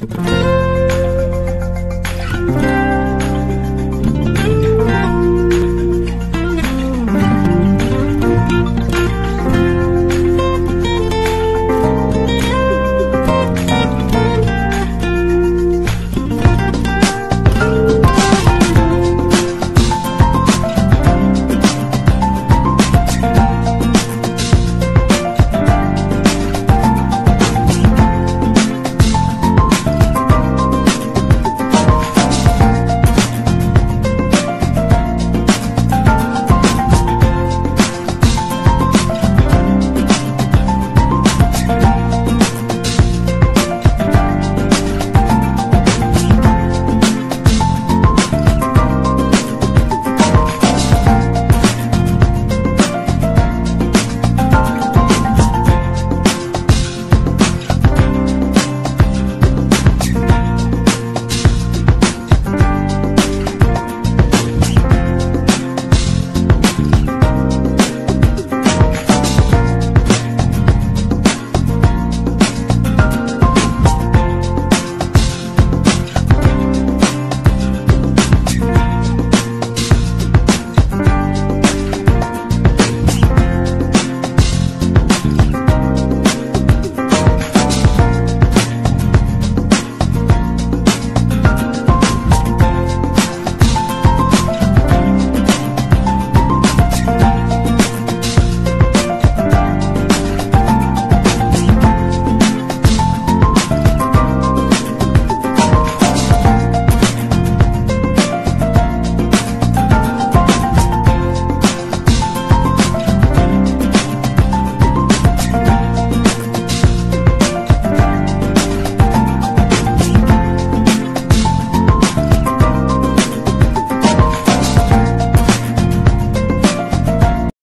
う